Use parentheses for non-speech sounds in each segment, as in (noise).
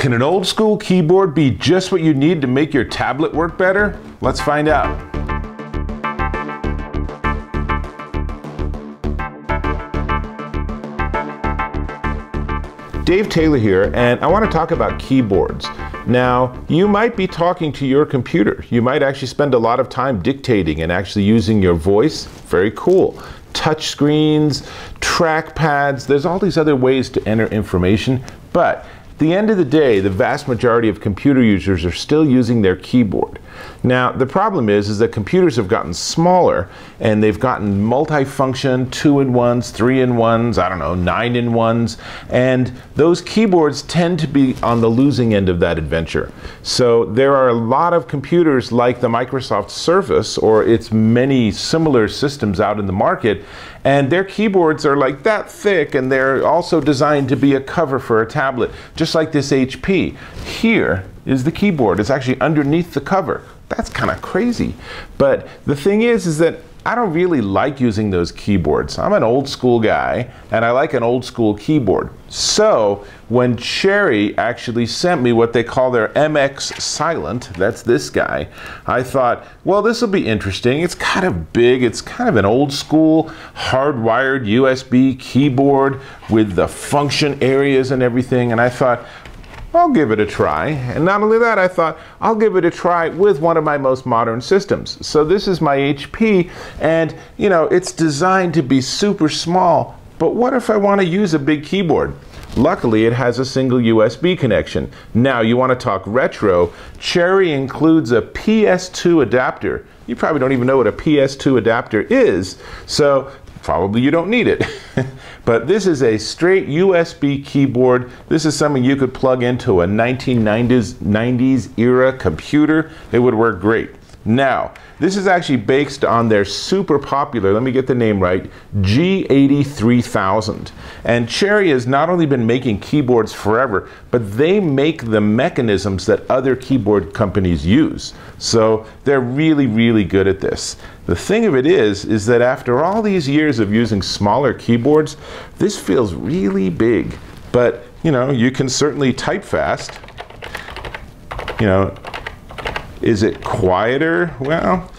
Can an old school keyboard be just what you need to make your tablet work better? Let's find out. Dave Taylor here, and I want to talk about keyboards. Now, you might be talking to your computer. You might actually spend a lot of time dictating and actually using your voice. Very cool. Touch screens, trackpads, there's all these other ways to enter information, but the end of the day, the vast majority of computer users are still using their keyboard. Now, the problem is, is that computers have gotten smaller and they've gotten multifunction, two in ones, three in ones, I don't know, nine in ones, and those keyboards tend to be on the losing end of that adventure. So there are a lot of computers like the Microsoft Surface or its many similar systems out in the market, and their keyboards are like that thick and they're also designed to be a cover for a tablet, just like this HP. Here is the keyboard. It's actually underneath the cover. That's kind of crazy. But the thing is, is that I don't really like using those keyboards. I'm an old school guy and I like an old school keyboard. So when Cherry actually sent me what they call their MX Silent, that's this guy, I thought, well, this will be interesting. It's kind of big. It's kind of an old school hardwired USB keyboard with the function areas and everything. And I thought, I'll give it a try. And not only that, I thought I'll give it a try with one of my most modern systems. So this is my HP and you know, it's designed to be super small, but what if I want to use a big keyboard? Luckily, it has a single USB connection. Now, you want to talk retro, Cherry includes a PS2 adapter. You probably don't even know what a PS2 adapter is, so probably you don't need it. (laughs) but this is a straight USB keyboard. This is something you could plug into a 1990s 90s era computer. It would work great. Now, this is actually based on their super popular, let me get the name right, G80-3000. And Cherry has not only been making keyboards forever, but they make the mechanisms that other keyboard companies use. So they're really, really good at this. The thing of it is, is that after all these years of using smaller keyboards, this feels really big. But, you know, you can certainly type fast. You know, is it quieter? Well,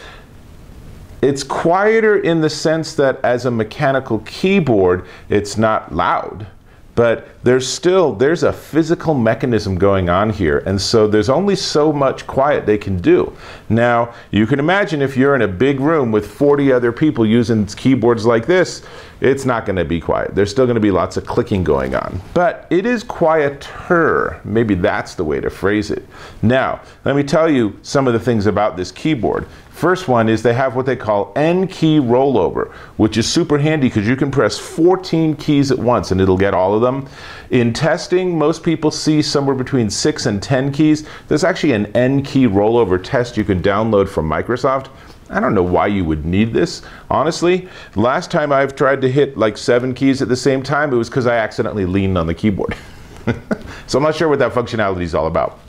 it's quieter in the sense that as a mechanical keyboard, it's not loud but there's still there's a physical mechanism going on here and so there's only so much quiet they can do. Now you can imagine if you're in a big room with 40 other people using keyboards like this it's not going to be quiet. There's still going to be lots of clicking going on. But it is quieter maybe that's the way to phrase it. Now let me tell you some of the things about this keyboard First one is they have what they call N key rollover, which is super handy because you can press 14 keys at once and it'll get all of them. In testing, most people see somewhere between 6 and 10 keys. There's actually an N key rollover test you can download from Microsoft. I don't know why you would need this, honestly. Last time I've tried to hit like seven keys at the same time, it was because I accidentally leaned on the keyboard. (laughs) so I'm not sure what that functionality is all about.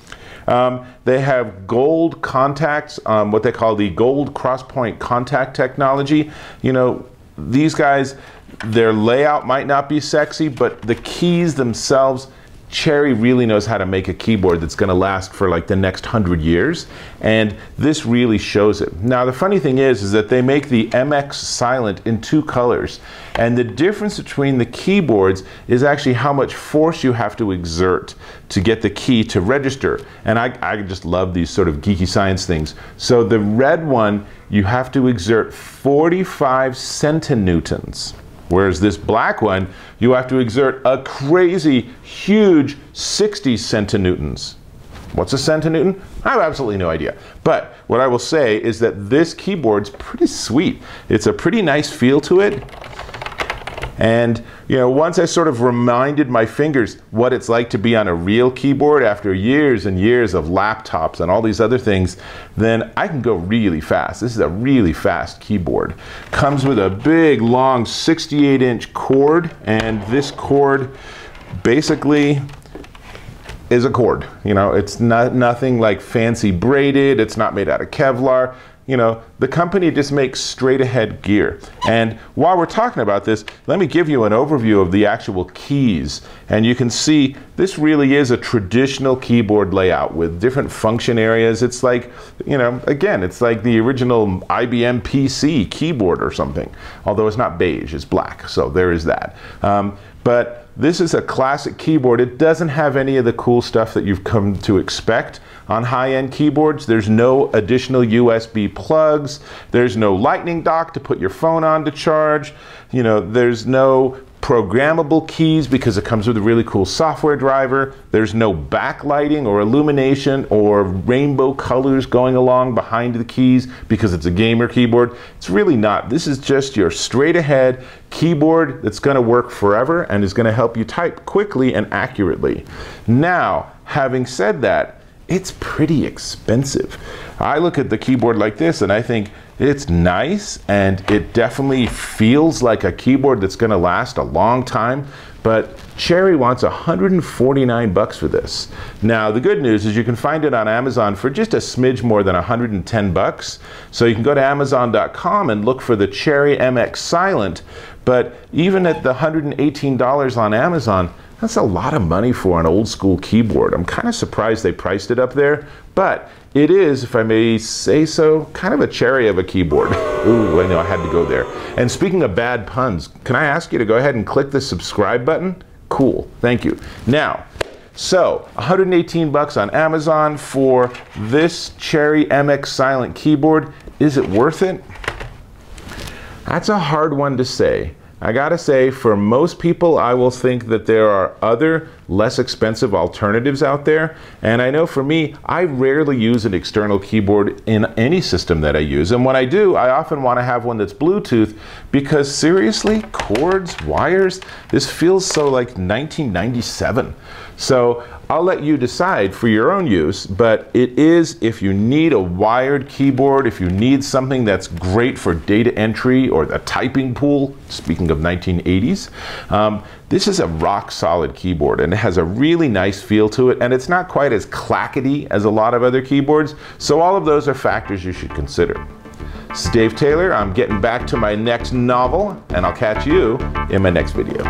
Um, they have gold contacts, um, what they call the gold crosspoint contact technology. You know, these guys, their layout might not be sexy, but the keys themselves Cherry really knows how to make a keyboard that's going to last for like the next hundred years, and this really shows it. Now the funny thing is, is that they make the MX Silent in two colors, and the difference between the keyboards is actually how much force you have to exert to get the key to register. And I, I just love these sort of geeky science things. So the red one, you have to exert 45 centinewtons. Whereas this black one, you have to exert a crazy, huge 60 centinewtons. What's a centinewton? I have absolutely no idea. But what I will say is that this keyboard's pretty sweet. It's a pretty nice feel to it. And you know, once I sort of reminded my fingers what it's like to be on a real keyboard after years and years of laptops and all these other things, then I can go really fast. This is a really fast keyboard. Comes with a big, long 68 inch cord, and this cord basically is a cord. You know, it's not nothing like fancy braided, it's not made out of Kevlar. You know, the company just makes straight ahead gear. And while we're talking about this, let me give you an overview of the actual keys. And you can see this really is a traditional keyboard layout with different function areas. It's like, you know, again, it's like the original IBM PC keyboard or something. Although it's not beige, it's black. So there is that. Um, but this is a classic keyboard. It doesn't have any of the cool stuff that you've come to expect on high-end keyboards. There's no additional USB plugs. There's no lightning dock to put your phone on to charge. You know, there's no programmable keys because it comes with a really cool software driver. There's no backlighting or illumination or rainbow colors going along behind the keys because it's a gamer keyboard. It's really not. This is just your straight ahead keyboard that's going to work forever and is going to help you type quickly and accurately. Now, having said that, it's pretty expensive. I look at the keyboard like this and I think it's nice and it definitely feels like a keyboard that's going to last a long time, but Cherry wants 149 bucks for this. Now, the good news is you can find it on Amazon for just a smidge more than 110 bucks. So you can go to amazon.com and look for the Cherry MX Silent, but even at the $118 on Amazon, that's a lot of money for an old school keyboard. I'm kind of surprised they priced it up there, but it is, if I may say so, kind of a cherry of a keyboard. (laughs) Ooh, I know I had to go there. And speaking of bad puns, can I ask you to go ahead and click the subscribe button? Cool, thank you. Now, so 118 bucks on Amazon for this Cherry MX Silent keyboard. Is it worth it? That's a hard one to say. I gotta say, for most people, I will think that there are other less expensive alternatives out there. And I know for me, I rarely use an external keyboard in any system that I use. And when I do, I often want to have one that's Bluetooth because seriously, cords, wires, this feels so like 1997. So I'll let you decide for your own use, but it is if you need a wired keyboard, if you need something that's great for data entry or the typing pool, speaking of 1980s, um, this is a rock solid keyboard and it has a really nice feel to it and it's not quite as clackety as a lot of other keyboards, so all of those are factors you should consider. Is Dave Taylor. I'm getting back to my next novel and I'll catch you in my next video.